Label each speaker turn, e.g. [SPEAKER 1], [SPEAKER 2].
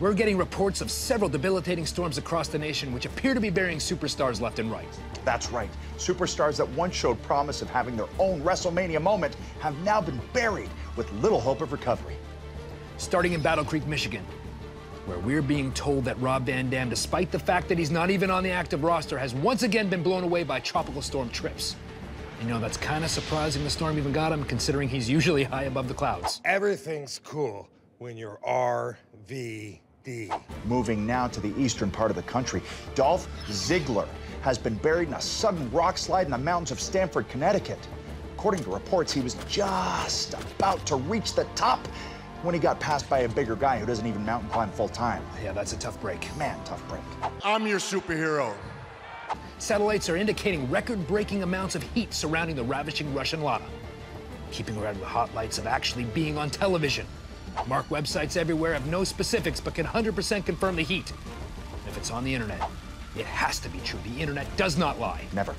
[SPEAKER 1] We're getting reports of several debilitating storms across the nation which appear to be burying superstars left and right.
[SPEAKER 2] That's right. Superstars that once showed promise of having their own WrestleMania moment have now been buried with little hope of recovery.
[SPEAKER 1] Starting in Battle Creek, Michigan, where we're being told that Rob Van Dam, despite the fact that he's not even on the active roster, has once again been blown away by Tropical Storm Trips. You know, that's kind of surprising the storm even got him, considering he's usually high above the clouds.
[SPEAKER 3] Everything's cool when you're RVD.
[SPEAKER 2] Moving now to the eastern part of the country, Dolph Ziggler has been buried in a sudden rock slide in the mountains of Stamford, Connecticut. According to reports, he was just about to reach the top when he got passed by a bigger guy who doesn't even mountain climb full time.
[SPEAKER 1] Yeah, that's a tough break.
[SPEAKER 2] Man, tough break.
[SPEAKER 3] I'm your superhero.
[SPEAKER 1] Satellites are indicating record-breaking amounts of heat surrounding the ravishing Russian Lana, keeping her out of the hot lights of actually being on television. Mark websites everywhere have no specifics but can 100% confirm the heat. If it's on the internet, it has to be true. The internet does not lie.
[SPEAKER 2] Never.